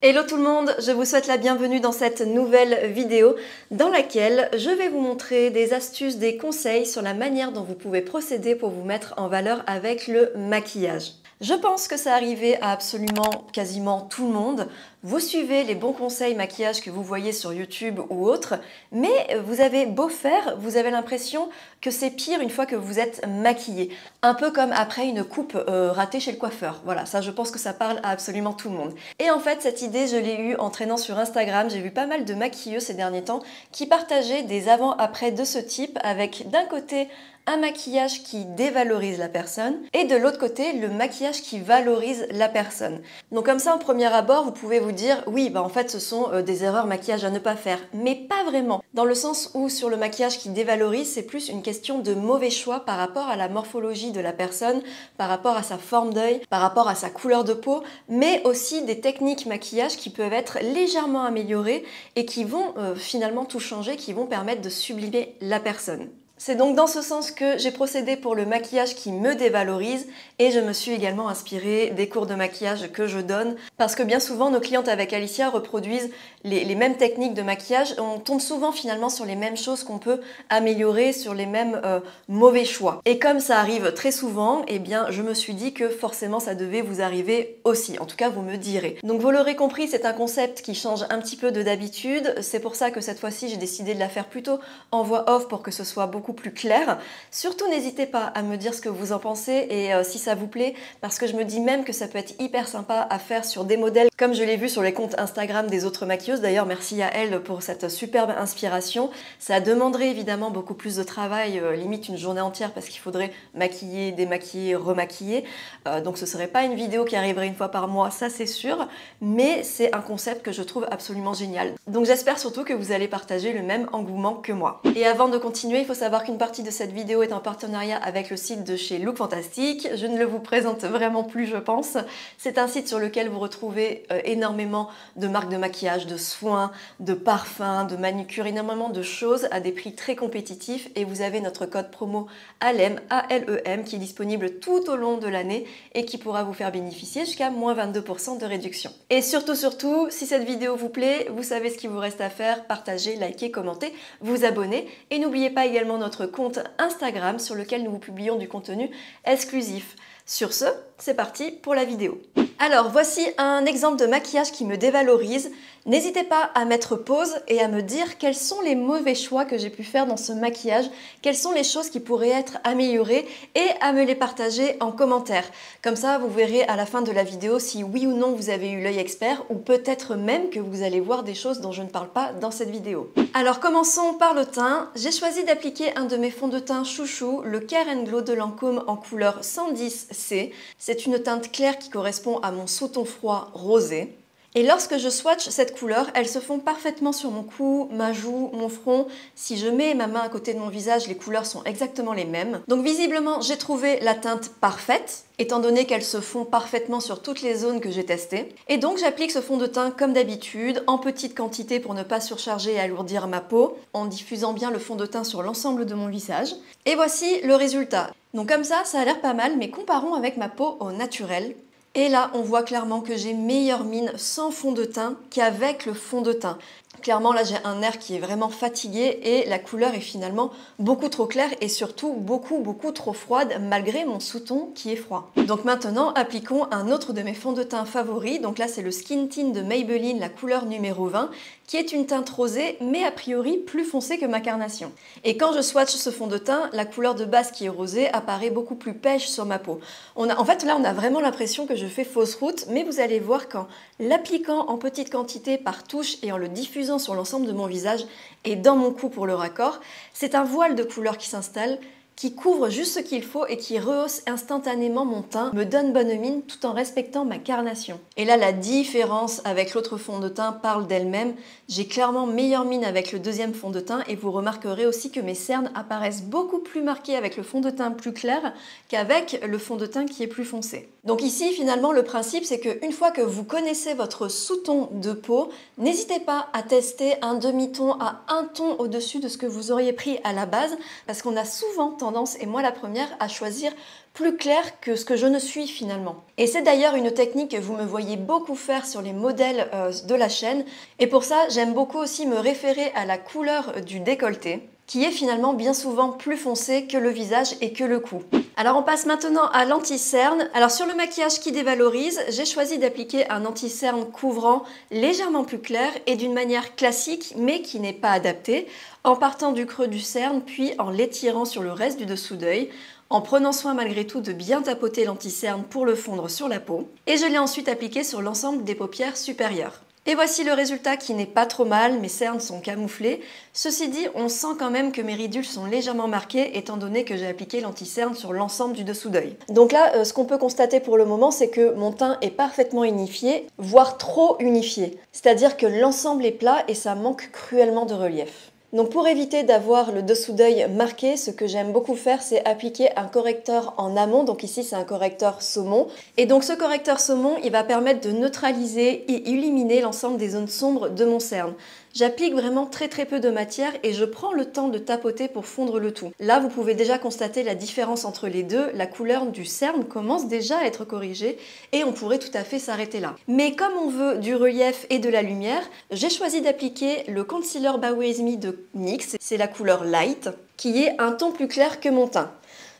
Hello tout le monde, je vous souhaite la bienvenue dans cette nouvelle vidéo dans laquelle je vais vous montrer des astuces, des conseils sur la manière dont vous pouvez procéder pour vous mettre en valeur avec le maquillage. Je pense que ça arrivait à absolument quasiment tout le monde. Vous suivez les bons conseils maquillage que vous voyez sur YouTube ou autre, mais vous avez beau faire, vous avez l'impression que c'est pire une fois que vous êtes maquillé. Un peu comme après une coupe euh, ratée chez le coiffeur. Voilà, ça je pense que ça parle à absolument tout le monde. Et en fait, cette idée, je l'ai eue en traînant sur Instagram. J'ai vu pas mal de maquilleux ces derniers temps qui partageaient des avant-après de ce type avec d'un côté un maquillage qui dévalorise la personne et de l'autre côté le maquillage qui valorise la personne. Donc comme ça en premier abord vous pouvez vous dire oui bah en fait ce sont euh, des erreurs maquillage à ne pas faire mais pas vraiment dans le sens où sur le maquillage qui dévalorise c'est plus une question de mauvais choix par rapport à la morphologie de la personne, par rapport à sa forme d'œil, par rapport à sa couleur de peau mais aussi des techniques maquillage qui peuvent être légèrement améliorées et qui vont euh, finalement tout changer, qui vont permettre de sublimer la personne. C'est donc dans ce sens que j'ai procédé pour le maquillage qui me dévalorise et je me suis également inspirée des cours de maquillage que je donne parce que bien souvent nos clientes avec Alicia reproduisent les, mêmes techniques de maquillage. On tombe souvent finalement sur les mêmes choses qu'on peut améliorer, sur les mêmes euh, mauvais choix. Et comme ça arrive très souvent, eh bien je me suis dit que forcément ça devait vous arriver aussi. En tout cas vous me direz. Donc vous l'aurez compris, c'est un concept qui change un petit peu de d'habitude. C'est pour ça que cette fois-ci j'ai décidé de la faire plutôt en voix off pour que ce soit beaucoup plus clair. Surtout, n'hésitez pas à me dire ce que vous en pensez et euh, si ça vous plaît, parce que je me dis même que ça peut être hyper sympa à faire sur des modèles, comme je l'ai vu sur les comptes Instagram des autres maquilleuses. D'ailleurs, merci à elle pour cette superbe inspiration. Ça demanderait évidemment beaucoup plus de travail, euh, limite une journée entière, parce qu'il faudrait maquiller, démaquiller, remaquiller. Euh, donc ce serait pas une vidéo qui arriverait une fois par mois, ça c'est sûr, mais c'est un concept que je trouve absolument génial. Donc j'espère surtout que vous allez partager le même engouement que moi. Et avant de continuer, il faut savoir qu'une partie de cette vidéo est en partenariat avec le site de chez Look Fantastic. Je ne le vous présente vraiment plus, je pense. C'est un site sur lequel vous retrouvez euh, énormément de marques de maquillage, de soins, de parfums, de manucure, énormément de choses à des prix très compétitifs. Et vous avez notre code promo ALEM, A-L-E-M, qui est disponible tout au long de l'année et qui pourra vous faire bénéficier jusqu'à moins 22% de réduction. Et surtout, surtout, si cette vidéo vous plaît, vous savez ce qu'il vous reste à faire, partager, liker, commenter, vous abonner. Et n'oubliez pas également notre compte Instagram sur lequel nous vous publions du contenu exclusif. Sur ce, c'est parti pour la vidéo. Alors voici un exemple de maquillage qui me dévalorise. N'hésitez pas à mettre pause et à me dire quels sont les mauvais choix que j'ai pu faire dans ce maquillage, quelles sont les choses qui pourraient être améliorées et à me les partager en commentaire. Comme ça, vous verrez à la fin de la vidéo si oui ou non vous avez eu l'œil expert ou peut-être même que vous allez voir des choses dont je ne parle pas dans cette vidéo. Alors commençons par le teint. J'ai choisi d'appliquer un de mes fonds de teint chouchou, le Care Glow de Lancôme en couleur 110C. C'est une teinte claire qui correspond à mon sous-ton froid rosé. Et lorsque je swatch cette couleur, elles se font parfaitement sur mon cou, ma joue, mon front. Si je mets ma main à côté de mon visage, les couleurs sont exactement les mêmes. Donc visiblement, j'ai trouvé la teinte parfaite étant donné qu'elles se font parfaitement sur toutes les zones que j'ai testées. Et donc j'applique ce fond de teint comme d'habitude, en petite quantité pour ne pas surcharger et alourdir ma peau, en diffusant bien le fond de teint sur l'ensemble de mon visage. Et voici le résultat. Donc comme ça, ça a l'air pas mal, mais comparons avec ma peau au naturel. Et là, on voit clairement que j'ai meilleure mine sans fond de teint qu'avec le fond de teint. Clairement, là, j'ai un air qui est vraiment fatigué et la couleur est finalement beaucoup trop claire et surtout beaucoup, beaucoup trop froide malgré mon sous-ton qui est froid. Donc maintenant, appliquons un autre de mes fonds de teint favoris. Donc là, c'est le Skin Tint de Maybelline, la couleur numéro 20, qui est une teinte rosée, mais a priori plus foncée que ma carnation. Et quand je swatch ce fond de teint, la couleur de base qui est rosée apparaît beaucoup plus pêche sur ma peau. En fait, là, on a vraiment l'impression que je fais fausse route, mais vous allez voir qu'en l'appliquant en petite quantité par touche et en le diffusant sur l'ensemble de mon visage et dans mon cou pour le raccord, c'est un voile de couleur qui s'installe qui couvre juste ce qu'il faut et qui rehausse instantanément mon teint, me donne bonne mine tout en respectant ma carnation. Et là, la différence avec l'autre fond de teint parle d'elle-même. J'ai clairement meilleure mine avec le deuxième fond de teint et vous remarquerez aussi que mes cernes apparaissent beaucoup plus marquées avec le fond de teint plus clair qu'avec le fond de teint qui est plus foncé. Donc ici, finalement, le principe, c'est qu'une fois que vous connaissez votre sous-ton de peau, n'hésitez pas à tester un demi-ton à un ton au-dessus de ce que vous auriez pris à la base, parce qu'on a souvent tendance, et moi la première, à choisir plus clair que ce que je ne suis finalement. Et c'est d'ailleurs une technique que vous me voyez beaucoup faire sur les modèles euh, de la chaîne. Et pour ça, j'aime beaucoup aussi me référer à la couleur du décolleté qui est finalement bien souvent plus foncé que le visage et que le cou. Alors on passe maintenant à l'anti-cerne. Alors sur le maquillage qui dévalorise, j'ai choisi d'appliquer un anti-cerne couvrant légèrement plus clair et d'une manière classique mais qui n'est pas adaptée, en partant du creux du cerne puis en l'étirant sur le reste du dessous d'œil en prenant soin malgré tout de bien tapoter l'anti-cerne pour le fondre sur la peau, et je l'ai ensuite appliqué sur l'ensemble des paupières supérieures. Et voici le résultat qui n'est pas trop mal, mes cernes sont camouflées. Ceci dit, on sent quand même que mes ridules sont légèrement marquées étant donné que j'ai appliqué l'anti-cerne sur l'ensemble du dessous d'œil. Donc là, euh, ce qu'on peut constater pour le moment, c'est que mon teint est parfaitement unifié, voire trop unifié. C'est-à-dire que l'ensemble est plat et ça manque cruellement de relief. Donc pour éviter d'avoir le dessous d'œil marqué, ce que j'aime beaucoup faire, c'est appliquer un correcteur en amont. Donc ici, c'est un correcteur saumon. Et donc ce correcteur saumon, il va permettre de neutraliser et éliminer l'ensemble des zones sombres de mon cerne. J'applique vraiment très très peu de matière et je prends le temps de tapoter pour fondre le tout. Là, vous pouvez déjà constater la différence entre les deux. La couleur du cerne commence déjà à être corrigée et on pourrait tout à fait s'arrêter là. Mais comme on veut du relief et de la lumière, j'ai choisi d'appliquer le concealer Me de NYX. C'est la couleur Light qui est un ton plus clair que mon teint.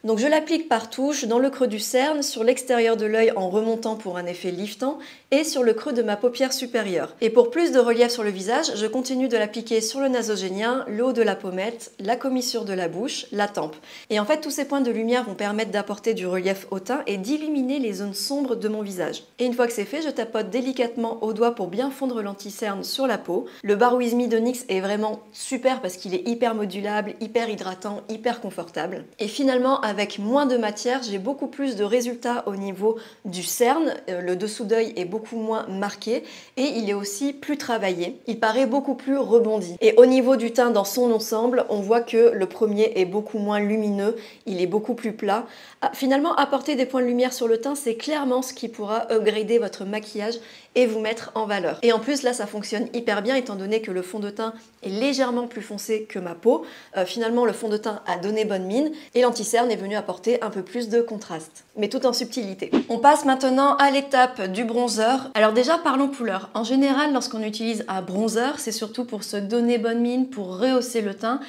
Donc je l'applique par touche dans le creux du cerne, sur l'extérieur de l'œil en remontant pour un effet liftant et sur le creux de ma paupière supérieure. Et pour plus de relief sur le visage, je continue de l'appliquer sur le nasogénien, le haut de la pommette, la commissure de la bouche, la tempe. Et en fait, tous ces points de lumière vont permettre d'apporter du relief au teint et d'illuminer les zones sombres de mon visage. Et une fois que c'est fait, je tapote délicatement au doigt pour bien fondre l'anti-cerne sur la peau. Le Bar With est vraiment super parce qu'il est hyper modulable, hyper hydratant, hyper confortable. Et finalement, avec moins de matière, j'ai beaucoup plus de résultats au niveau du cerne. Euh, le dessous d'œil est beaucoup beaucoup moins marqué et il est aussi plus travaillé. Il paraît beaucoup plus rebondi. Et au niveau du teint dans son ensemble, on voit que le premier est beaucoup moins lumineux, il est beaucoup plus plat. Ah, finalement, apporter des points de lumière sur le teint, c'est clairement ce qui pourra upgrader votre maquillage et vous mettre en valeur. Et en plus, là, ça fonctionne hyper bien étant donné que le fond de teint est légèrement plus foncé que ma peau. Euh, finalement, le fond de teint a donné bonne mine et l'anti-cerne est venu apporter un peu plus de contraste, mais tout en subtilité. On passe maintenant à l'étape du bronzer. Alors déjà, parlons couleur. En général, lorsqu'on utilise un bronzer, c'est surtout pour se donner bonne mine, pour rehausser le teint.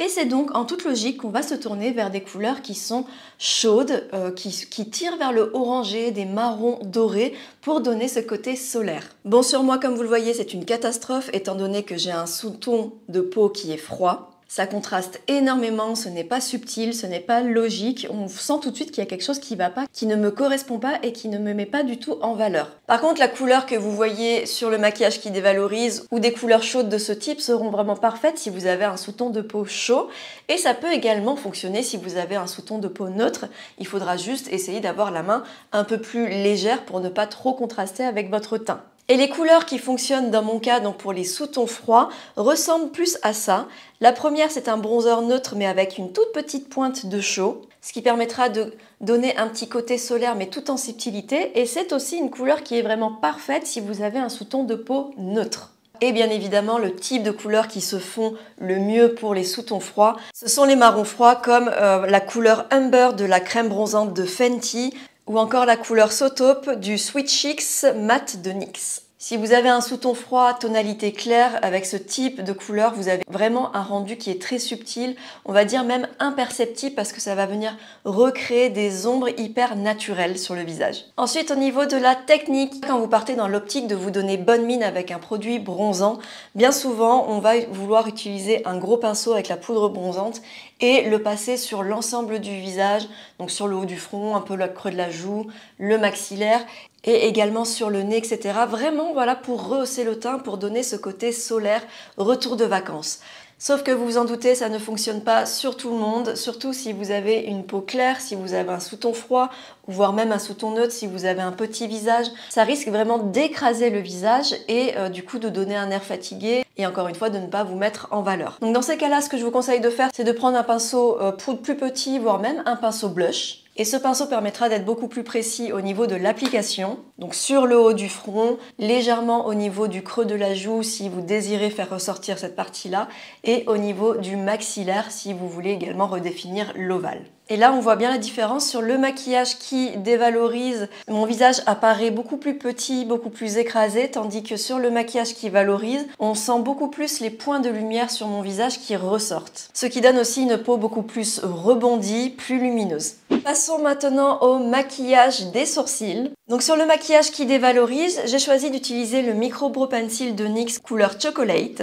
Et c'est donc en toute logique qu'on va se tourner vers des couleurs qui sont chaudes, euh, qui, qui, tirent vers le orangé, des marrons dorés pour donner ce côté solaire. Bon, sur moi, comme vous le voyez, c'est une catastrophe étant donné que j'ai un sous-ton de peau qui est froid. Ça contraste énormément, ce n'est pas subtil, ce n'est pas logique. On sent tout de suite qu'il y a quelque chose qui ne va pas, qui ne me correspond pas et qui ne me met pas du tout en valeur. Par contre, la couleur que vous voyez sur le maquillage qui dévalorise ou des couleurs chaudes de ce type seront vraiment parfaites si vous avez un sous-ton de peau chaud et ça peut également fonctionner si vous avez un sous-ton de peau neutre. Il faudra juste essayer d'avoir la main un peu plus légère pour ne pas trop contraster avec votre teint. Et les couleurs qui fonctionnent dans mon cas, donc pour les sous-tons froids, ressemblent plus à ça. La première, c'est un bronzer neutre mais avec une toute petite pointe de chaud, ce qui permettra de donner un petit côté solaire mais tout en subtilité. Et c'est aussi une couleur qui est vraiment parfaite si vous avez un sous-ton de peau neutre. Et bien évidemment, le type de couleurs qui se font le mieux pour les sous-tons froids, ce sont les marrons froids comme euh, la couleur Umber de la crème bronzante de Fenty, ou encore la couleur Sotope du Sweet Chicks Matte de NYX. Si vous avez un sous-ton froid, tonalité claire, avec ce type de couleur, vous avez vraiment un rendu qui est très subtil, on va dire même imperceptible parce que ça va venir recréer des ombres hyper naturelles sur le visage. Ensuite, au niveau de la technique, quand vous partez dans l'optique de vous donner bonne mine avec un produit bronzant, bien souvent, on va vouloir utiliser un gros pinceau avec la poudre bronzante et le passer sur l'ensemble du visage, donc sur le haut du front, un peu le creux de la joue, le maxillaire et également sur le nez, etc. Vraiment, voilà, pour rehausser le teint, pour donner ce côté solaire, retour de vacances. Sauf que vous vous en doutez, ça ne fonctionne pas sur tout le monde, surtout si vous avez une peau claire, si vous avez un sous-ton froid, voire même un sous-ton neutre si vous avez un petit visage. Ça risque vraiment d'écraser le visage et euh, du coup de donner un air fatigué et encore une fois de ne pas vous mettre en valeur. Donc dans ces cas-là, ce que je vous conseille de faire, c'est de prendre un pinceau euh, plus petit, voire même un pinceau blush Et ce pinceau permettra d'être beaucoup plus précis au niveau de l'application, donc sur le haut du front, légèrement au niveau du creux de la joue si vous désirez faire ressortir cette partie-là, et au niveau du maxillaire si vous voulez également redéfinir l'ovale. Et là, on voit bien la différence sur le maquillage qui dévalorise. Mon visage apparaît beaucoup plus petit, beaucoup plus écrasé, tandis que sur le maquillage qui valorise, on sent beaucoup plus les points de lumière sur mon visage qui ressortent. Ce qui donne aussi une peau beaucoup plus rebondie, plus lumineuse. Passons maintenant au maquillage des sourcils. Donc sur le maquillage qui dévalorise, j'ai choisi d'utiliser le Micro Brow Pencil de NYX couleur Chocolate.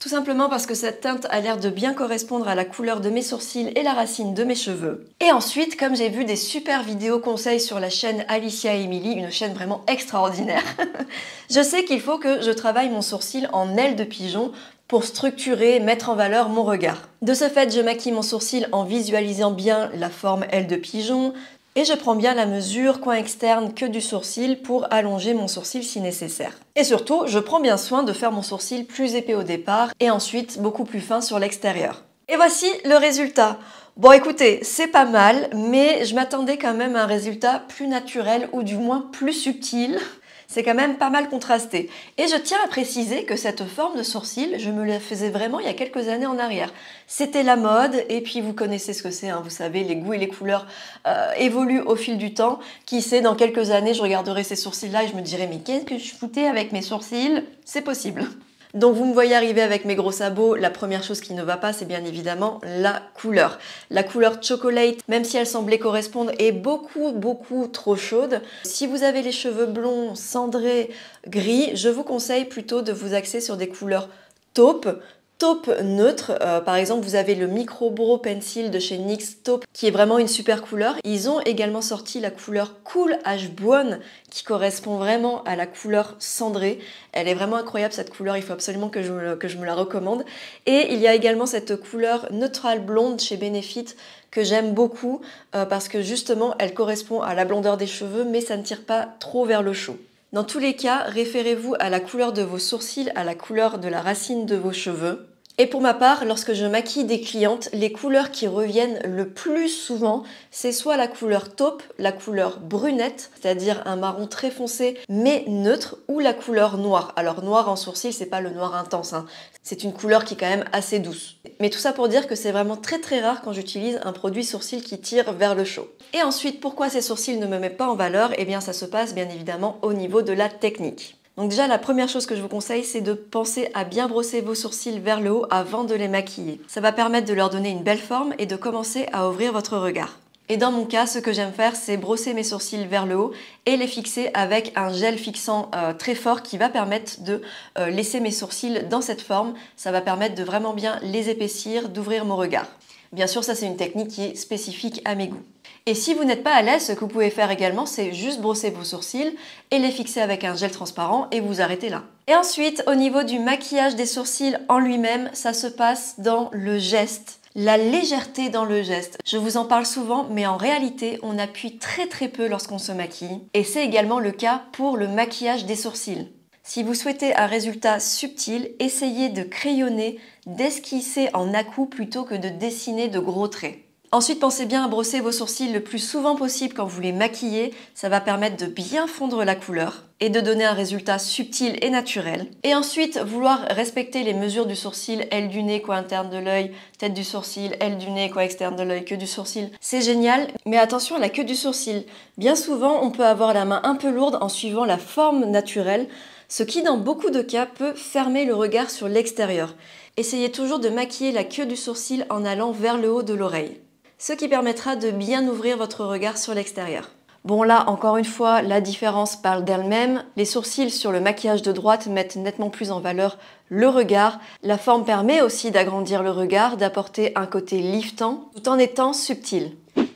Tout simplement parce que cette teinte a l'air de bien correspondre à la couleur de mes sourcils et la racine de mes cheveux. Et ensuite, comme j'ai vu des super vidéos conseils sur la chaîne Alicia Emily, une chaîne vraiment extraordinaire, je sais qu'il faut que je travaille mon sourcil en aile de pigeon pour structurer, mettre en valeur mon regard. De ce fait, je maquille mon sourcil en visualisant bien la forme aile de pigeon, et je prends bien la mesure coin externe que du sourcil pour allonger mon sourcil si nécessaire. Et surtout, je prends bien soin de faire mon sourcil plus épais au départ et ensuite beaucoup plus fin sur l'extérieur. Et voici le résultat. Bon écoutez, c'est pas mal, mais je m'attendais quand même à un résultat plus naturel ou du moins plus subtil c'est quand même pas mal contrasté. Et je tiens à préciser que cette forme de sourcil, je me la faisais vraiment il y a quelques années en arrière. C'était la mode, et puis vous connaissez ce que c'est, hein, vous savez, les goûts et les couleurs euh, évoluent au fil du temps. Qui sait, dans quelques années, je regarderai ces sourcils-là et je me dirai, mais qu'est-ce que je foutais avec mes sourcils? C'est possible. Donc vous me voyez arriver avec mes gros sabots, la première chose qui ne va pas, c'est bien évidemment la couleur. La couleur chocolate, même si elle semblait correspondre, est beaucoup beaucoup trop chaude. Si vous avez les cheveux blonds, cendrés, gris, je vous conseille plutôt de vous axer sur des couleurs taupe, taupe neutre. Euh, par exemple, vous avez le Micro Brow Pencil de chez NYX Taupe qui est vraiment une super couleur. Ils ont également sorti la couleur Cool Ash Brown qui correspond vraiment à la couleur cendrée. Elle est vraiment incroyable cette couleur, il faut absolument que je me, que je me la recommande. Et il y a également cette couleur Neutral Blonde chez Benefit que j'aime beaucoup euh, parce que justement elle correspond à la blondeur des cheveux mais ça ne tire pas trop vers le chaud. Dans tous les cas, référez-vous à la couleur de vos sourcils, à la couleur de la racine de vos cheveux. Et pour ma part, lorsque je maquille des clientes, les couleurs qui reviennent le plus souvent, c'est soit la couleur taupe, la couleur brunette, c'est-à-dire un marron très foncé mais neutre, ou la couleur noire. Alors noir en sourcil, c'est pas le noir intense, hein. c'est une couleur qui est quand même assez douce. Mais tout ça pour dire que c'est vraiment très très rare quand j'utilise un produit sourcil qui tire vers le chaud. Et ensuite, pourquoi ces sourcils ne me mettent pas en valeur? Eh bien ça se passe bien évidemment au niveau de la technique. Donc déjà, la première chose que je vous conseille, c'est de penser à bien brosser vos sourcils vers le haut avant de les maquiller. Ça va permettre de leur donner une belle forme et de commencer à ouvrir votre regard. Et dans mon cas, ce que j'aime faire, c'est brosser mes sourcils vers le haut et les fixer avec un gel fixant euh, très fort qui va permettre de euh, laisser mes sourcils dans cette forme. Ça va permettre de vraiment bien les épaissir, d'ouvrir mon regard. Bien sûr, ça c'est une technique qui est spécifique à mes goûts. Et si vous n'êtes pas à l'aise, ce que vous pouvez faire également, c'est juste brosser vos sourcils et les fixer avec un gel transparent et vous arrêtez là. Et ensuite, au niveau du maquillage des sourcils en lui-même, ça se passe dans le geste. La légèreté dans le geste. Je vous en parle souvent, mais en réalité, on appuie très très peu lorsqu'on se maquille. Et c'est également le cas pour le maquillage des sourcils. Si vous souhaitez un résultat subtil, essayez de crayonner, d'esquisser en à-coups plutôt que de dessiner de gros traits. Ensuite, pensez bien à brosser vos sourcils le plus souvent possible quand vous les maquillez. Ça va permettre de bien fondre la couleur et de donner un résultat subtil et naturel. Et ensuite, vouloir respecter les mesures du sourcil, aile du nez, coin interne de l'œil, tête du sourcil, aile du nez, coin externe de l'œil, queue du sourcil. C'est génial, mais attention à la queue du sourcil. Bien souvent, on peut avoir la main un peu lourde en suivant la forme naturelle, ce qui dans beaucoup de cas peut fermer le regard sur l'extérieur. Essayez toujours de maquiller la queue du sourcil en allant vers le haut de l'oreille ce qui permettra de bien ouvrir votre regard sur l'extérieur. Bon là, encore une fois, la différence parle d'elle-même. Les sourcils sur le maquillage de droite mettent nettement plus en valeur le regard. La forme permet aussi d'agrandir le regard, d'apporter un côté liftant, tout en étant subtil.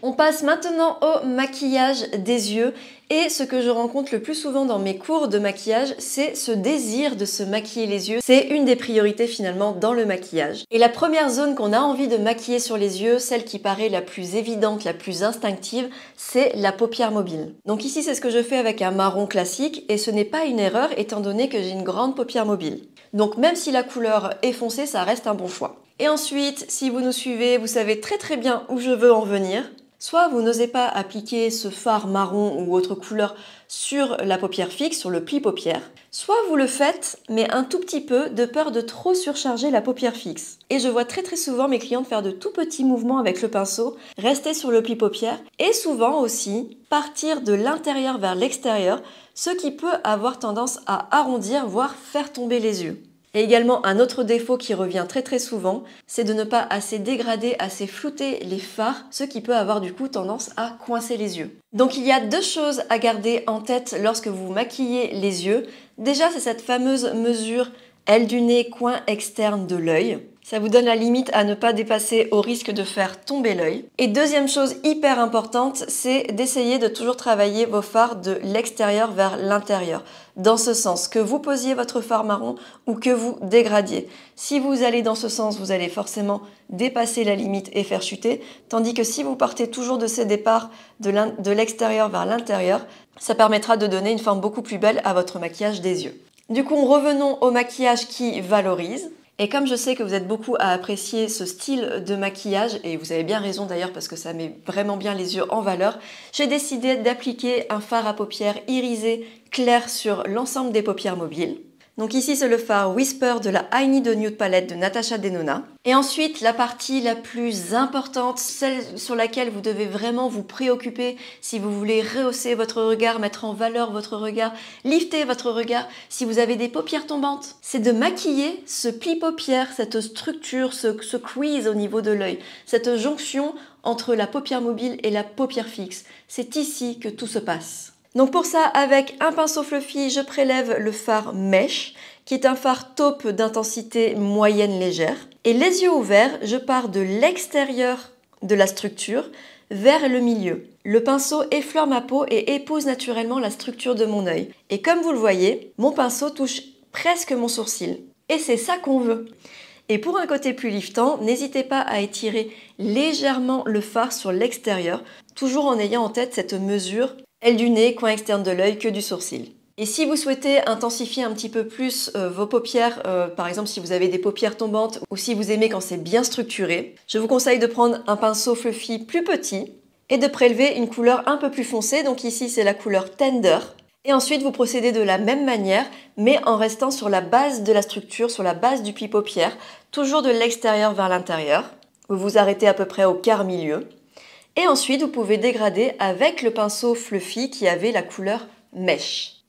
On passe maintenant au maquillage des yeux et ce que je rencontre le plus souvent dans mes cours de maquillage, c'est ce désir de se maquiller les yeux. C'est une des priorités finalement dans le maquillage. Et la première zone qu'on a envie de maquiller sur les yeux, celle qui paraît la plus évidente, la plus instinctive, c'est la paupière mobile. Donc ici c'est ce que je fais avec un marron classique et ce n'est pas une erreur étant donné que j'ai une grande paupière mobile. Donc même si la couleur est foncée, ça reste un bon choix. Et ensuite, si vous nous suivez, vous savez très très bien où je veux en venir. Soit vous n'osez pas appliquer ce fard marron ou autre couleur sur la paupière fixe, sur le pli paupière, soit vous le faites, mais un tout petit peu, de peur de trop surcharger la paupière fixe. Et je vois très très souvent mes clientes faire de tout petits mouvements avec le pinceau, rester sur le pli paupière, et souvent aussi partir de l'intérieur vers l'extérieur, ce qui peut avoir tendance à arrondir, voire faire tomber les yeux. Et également un autre défaut qui revient très très souvent, c'est de ne pas assez dégrader, assez flouter les fards, ce qui peut avoir du coup tendance à coincer les yeux. Donc il y a deux choses à garder en tête lorsque vous maquillez les yeux. Déjà c'est cette fameuse mesure aile du nez, coin externe de l'œil. Ça vous donne la limite à ne pas dépasser au risque de faire tomber l'œil. Et deuxième chose hyper importante, c'est d'essayer de toujours travailler vos fards de l'extérieur vers l'intérieur. Dans ce sens, que vous posiez votre fard marron ou que vous dégradiez. Si vous allez dans ce sens, vous allez forcément dépasser la limite et faire chuter. Tandis que si vous partez toujours de ces départs de l'extérieur vers l'intérieur, ça permettra de donner une forme beaucoup plus belle à votre maquillage des yeux. Du coup, revenons au maquillage qui valorise. Et comme je sais que vous êtes beaucoup à apprécier ce style de maquillage, et vous avez bien raison d'ailleurs parce que ça met vraiment bien les yeux en valeur, j'ai décidé d'appliquer un fard à paupières irisé clair sur l'ensemble des paupières mobiles. Donc ici, c'est le phare Whisper de la I Need Nude Palette de Natasha Denona. Et ensuite, la partie la plus importante, celle sur laquelle vous devez vraiment vous préoccuper si vous voulez rehausser votre regard, mettre en valeur votre regard, lifter votre regard, si vous avez des paupières tombantes, c'est de maquiller ce pli paupière, cette structure, ce, ce crease au niveau de l'œil, cette jonction entre la paupière mobile et la paupière fixe. C'est ici que tout se passe. Donc pour ça, avec un pinceau fluffy, je prélève le fard Mesh, qui est un fard taupe d'intensité moyenne légère. Et les yeux ouverts, je pars de l'extérieur de la structure vers le milieu. Le pinceau effleure ma peau et épouse naturellement la structure de mon œil. Et comme vous le voyez, mon pinceau touche presque mon sourcil. Et c'est ça qu'on veut. Et pour un côté plus liftant, n'hésitez pas à étirer légèrement le fard sur l'extérieur, toujours en ayant en tête cette mesure aile du nez, coin externe de l'œil, que du sourcil. Et si vous souhaitez intensifier un petit peu plus euh, vos paupières, euh, par exemple si vous avez des paupières tombantes ou si vous aimez quand c'est bien structuré, je vous conseille de prendre un pinceau fluffy plus petit et de prélever une couleur un peu plus foncée. Donc ici c'est la couleur Tender. Et ensuite vous procédez de la même manière mais en restant sur la base de la structure, sur la base du pli paupière, toujours de l'extérieur vers l'intérieur. Vous vous arrêtez à peu près au quart milieu. Et ensuite, vous pouvez dégrader avec le pinceau fluffy qui avait la couleur mèche.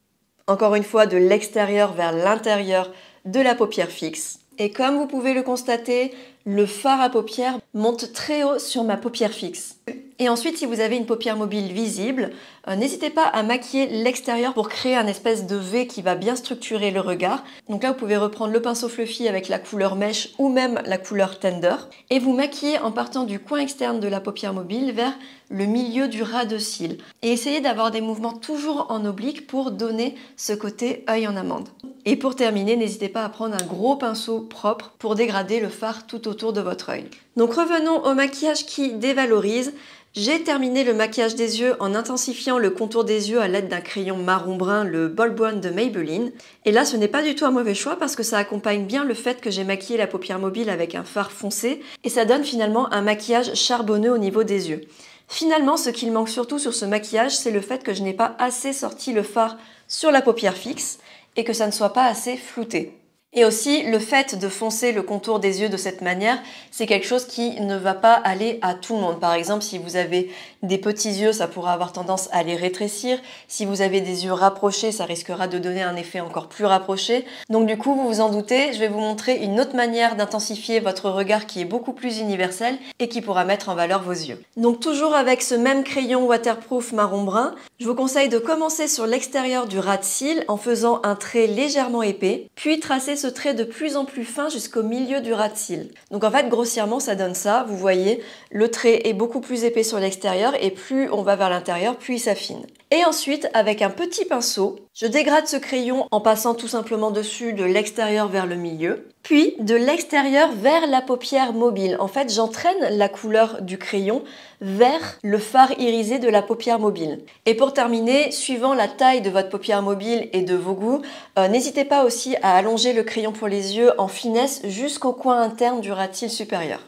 Encore une fois, de l'extérieur vers l'intérieur de la paupière fixe. Et comme vous pouvez le constater, le fard à paupières monte très haut sur ma paupière fixe. Et ensuite, si vous avez une paupière mobile visible, euh, n'hésitez pas à maquiller l'extérieur pour créer un espèce de V qui va bien structurer le regard. Donc là, vous pouvez reprendre le pinceau fluffy avec la couleur mèche ou même la couleur tender. Et vous maquillez en partant du coin externe de la paupière mobile vers le milieu du ras de cils. Et essayez d'avoir des mouvements toujours en oblique pour donner ce côté œil en amande. Et pour terminer, n'hésitez pas à prendre un gros pinceau propre pour dégrader le fard tout autour de votre œil. Donc revenons au maquillage qui dévalorise. J'ai terminé le maquillage des yeux en intensifiant le contour des yeux à l'aide d'un crayon marron brun, le Bold One de Maybelline. Et là, ce n'est pas du tout un mauvais choix parce que ça accompagne bien le fait que j'ai maquillé la paupière mobile avec un fard foncé et ça donne finalement un maquillage charbonneux au niveau des yeux. Finalement, ce qu'il manque surtout sur ce maquillage, c'est le fait que je n'ai pas assez sorti le fard sur la paupière fixe et que ça ne soit pas assez flouté. Et aussi, le fait de foncer le contour des yeux de cette manière, c'est quelque chose qui ne va pas aller à tout le monde. Par exemple, si vous avez des petits yeux, ça pourra avoir tendance à les rétrécir. Si vous avez des yeux rapprochés, ça risquera de donner un effet encore plus rapproché. Donc du coup, vous vous en doutez, je vais vous montrer une autre manière d'intensifier votre regard qui est beaucoup plus universel et qui pourra mettre en valeur vos yeux. Donc toujours avec ce même crayon waterproof marron brun, je vous conseille de commencer sur l'extérieur du ras de cils en faisant un trait légèrement épais, puis tracer ce trait de plus en plus fin jusqu'au milieu du ras de cils. Donc en fait, grossièrement, ça donne ça. Vous voyez, le trait est beaucoup plus épais sur l'extérieur et plus on va vers l'intérieur, plus il s'affine. Et ensuite, avec un petit pinceau, je dégrade ce crayon en passant tout simplement dessus de l'extérieur vers le milieu, puis de l'extérieur vers la paupière mobile. En fait, j'entraîne la couleur du crayon vers le phare irisé de la paupière mobile. Et pour terminer, suivant la taille de votre paupière mobile et de vos goûts, euh, n'hésitez pas aussi à allonger le crayon pour les yeux en finesse jusqu'au coin interne du ratil supérieur.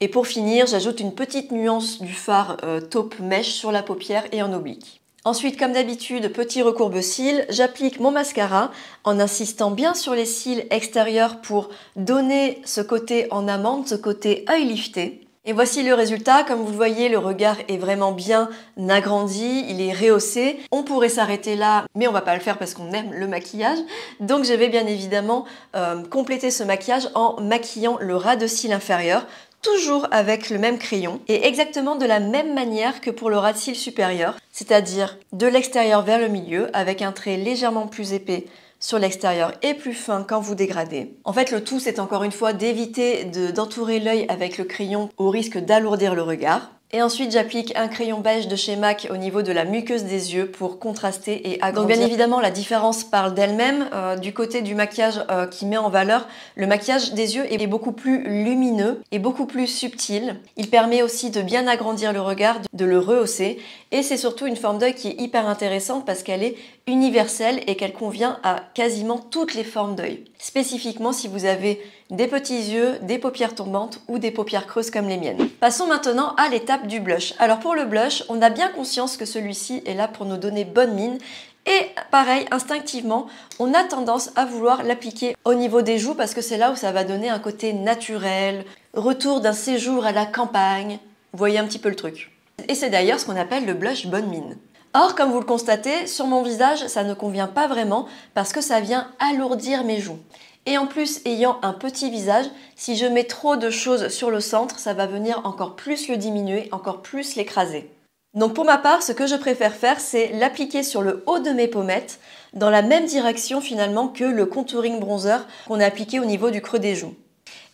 Et pour finir, j'ajoute une petite nuance du fard euh, taupe mèche sur la paupière et en oblique. Ensuite, comme d'habitude, petit recourbe cils, j'applique mon mascara en insistant bien sur les cils extérieurs pour donner ce côté en amande, ce côté œil lifté. Et voici le résultat. Comme vous voyez, le regard est vraiment bien agrandi, il est rehaussé. On pourrait s'arrêter là, mais on va pas le faire parce qu'on aime le maquillage. Donc je vais bien évidemment euh, compléter ce maquillage en maquillant le ras de cils inférieur toujours avec le même crayon et exactement de la même manière que pour le ras de cils supérieur, c'est-à-dire de l'extérieur vers le milieu avec un trait légèrement plus épais sur l'extérieur et plus fin quand vous dégradez. En fait, le tout, c'est encore une fois d'éviter d'entourer l'œil avec le crayon au risque d'alourdir le regard. Et ensuite, j'applique un crayon beige de chez MAC au niveau de la muqueuse des yeux pour contraster et agrandir. Donc bien évidemment, la différence parle d'elle-même. Euh, du côté du maquillage euh, qui met en valeur, le maquillage des yeux est beaucoup plus lumineux et beaucoup plus subtil. Il permet aussi de bien agrandir le regard, de le rehausser. Et c'est surtout une forme d'œil qui est hyper intéressante parce qu'elle est universelle et qu'elle convient à quasiment toutes les formes d'œil. Spécifiquement si vous avez des petits yeux, des paupières tombantes ou des paupières creuses comme les miennes. Passons maintenant à l'étape du blush. Alors pour le blush, on a bien conscience que celui-ci est là pour nous donner bonne mine et pareil, instinctivement, on a tendance à vouloir l'appliquer au niveau des joues parce que c'est là où ça va donner un côté naturel, retour d'un séjour à la campagne. Vous voyez un petit peu le truc. Et c'est d'ailleurs ce qu'on appelle le blush bonne mine. Or, comme vous le constatez, sur mon visage, ça ne convient pas vraiment parce que ça vient alourdir mes joues. Et en plus, ayant un petit visage, si je mets trop de choses sur le centre, ça va venir encore plus le diminuer, encore plus l'écraser. Donc pour ma part, ce que je préfère faire, c'est l'appliquer sur le haut de mes pommettes, dans la même direction finalement que le contouring bronzer qu'on a appliqué au niveau du creux des joues.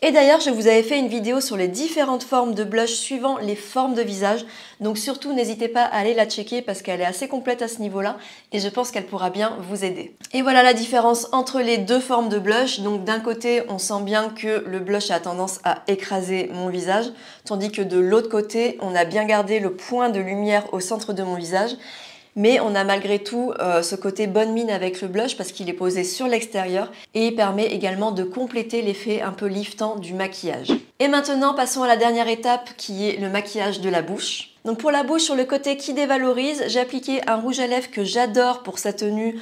Et d'ailleurs, je vous avais fait une vidéo sur les différentes formes de blush suivant les formes de visage. Donc surtout, n'hésitez pas à aller la checker parce qu'elle est assez complète à ce niveau-là et je pense qu'elle pourra bien vous aider. Et voilà la différence entre les deux formes de blush. Donc d'un côté, on sent bien que le blush a tendance à écraser mon visage, tandis que de l'autre côté, on a bien gardé le point de lumière au centre de mon visage mais on a malgré tout euh, ce côté bonne mine avec le blush parce qu'il est posé sur l'extérieur et il permet également de compléter l'effet un peu liftant du maquillage. Et maintenant passons à la dernière étape qui est le maquillage de la bouche. Donc pour la bouche sur le côté qui dévalorise, j'ai appliqué un rouge à lèvres que j'adore pour sa tenue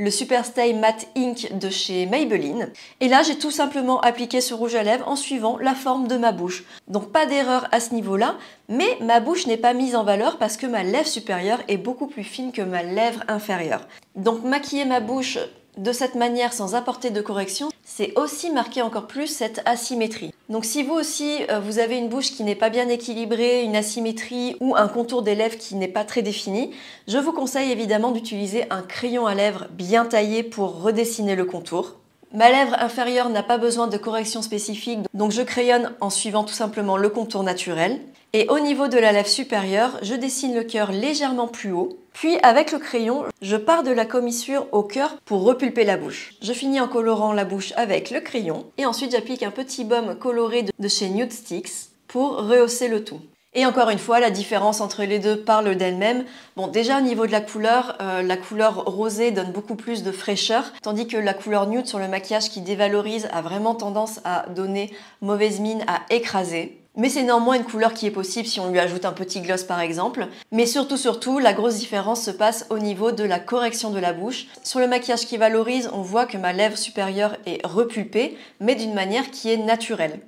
le Superstay Matte Ink de chez Maybelline. Et là, j'ai tout simplement appliqué ce rouge à lèvres en suivant la forme de ma bouche. Donc pas d'erreur à ce niveau-là, mais ma bouche n'est pas mise en valeur parce que ma lèvre supérieure est beaucoup plus fine que ma lèvre inférieure. Donc maquiller ma bouche de cette manière sans apporter de correction, c'est aussi marquer encore plus cette asymétrie. Donc si vous aussi euh, vous avez une bouche qui n'est pas bien équilibrée, une asymétrie ou un contour des lèvres qui n'est pas très défini, je vous conseille évidemment d'utiliser un crayon à lèvres bien taillé pour redessiner le contour. Ma lèvre inférieure n'a pas besoin de correction spécifique, donc je crayonne en suivant tout simplement le contour naturel. Et au niveau de la lèvre supérieure, je dessine le cœur légèrement plus haut. Puis avec le crayon, je pars de la commissure au cœur pour repulper la bouche. Je finis en colorant la bouche avec le crayon et ensuite j'applique un petit baume coloré de chez Nude Sticks pour rehausser le tout. Et encore une fois, la différence entre les deux parle d'elle-même. Bon, déjà au niveau de la couleur, euh, la couleur rosée donne beaucoup plus de fraîcheur, tandis que la couleur nude sur le maquillage qui dévalorise a vraiment tendance à donner mauvaise mine, à écraser. Mais c'est néanmoins une couleur qui est possible si on lui ajoute un petit gloss par exemple. Mais surtout, surtout, la grosse différence se passe au niveau de la correction de la bouche. Sur le maquillage qui valorise, on voit que ma lèvre supérieure est repulpée, mais d'une manière qui est naturelle.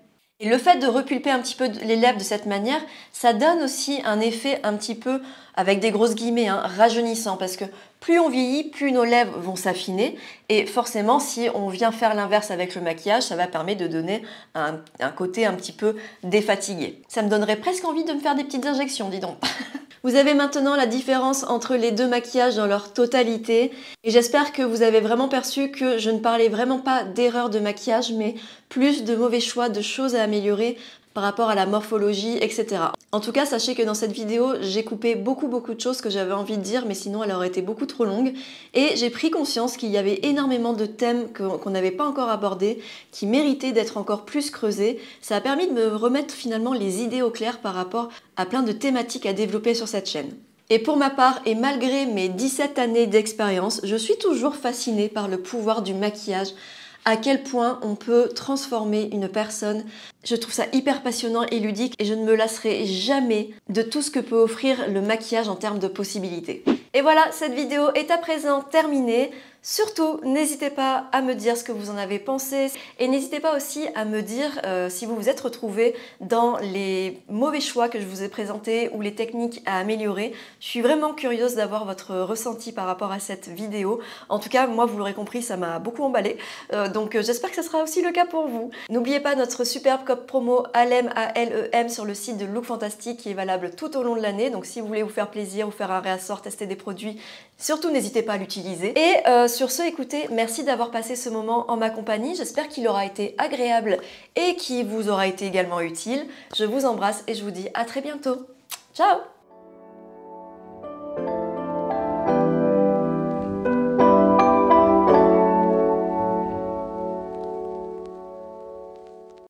Et le fait de repulper un petit peu les lèvres de cette manière, ça donne aussi un effet un petit peu, avec des grosses guillemets, hein, rajeunissant. Parce que plus on vieillit, plus nos lèvres vont s'affiner. Et forcément, si on vient faire l'inverse avec le maquillage, ça va permettre de donner un, un côté un petit peu défatigué. Ça me donnerait presque envie de me faire des petites injections, dis donc. Vous avez maintenant la différence entre les deux maquillages dans leur totalité. Et j'espère que vous avez vraiment perçu que je ne parlais vraiment pas d'erreur de maquillage mais plus de mauvais choix, de choses à améliorer par rapport à la morphologie, etc. En tout cas, sachez que dans cette vidéo, j'ai coupé beaucoup beaucoup de choses que j'avais envie de dire, mais sinon elle aurait été beaucoup trop longue. Et j'ai pris conscience qu'il y avait énormément de thèmes qu'on n'avait pas encore abordés, qui méritaient d'être encore plus creusés. Ça a permis de me remettre finalement les idées au clair par rapport à plein de thématiques à développer sur cette chaîne. Et pour ma part, et malgré mes 17 années d'expérience, je suis toujours fascinée par le pouvoir du maquillage à quel point on peut transformer une personne. Je trouve ça hyper passionnant et ludique et je ne me lasserai jamais de tout ce que peut offrir le maquillage en termes de possibilités. Et voilà, cette vidéo est à présent terminée. Surtout, n'hésitez pas à me dire ce que vous en avez pensé et n'hésitez pas aussi à me dire euh, si vous vous êtes retrouvé dans les mauvais choix que je vous ai présentés ou les techniques à améliorer. Je suis vraiment curieuse d'avoir votre ressenti par rapport à cette vidéo. En tout cas, moi, vous l'aurez compris, ça m'a beaucoup emballé. Euh, donc, euh, j'espère que ce sera aussi le cas pour vous. N'oubliez pas notre superbe code promo ALEM, A-L-E-M sur le site de Look Fantastic qui est valable tout au long de l'année. Donc, si vous voulez vous faire plaisir ou faire un réassort, tester des produits, surtout n'hésitez pas à l'utiliser. Et sur ce, écoutez, merci d'avoir passé ce moment en ma compagnie. J'espère qu'il aura été agréable et qu'il vous aura été également utile. Je vous embrasse et je vous dis à très bientôt. Ciao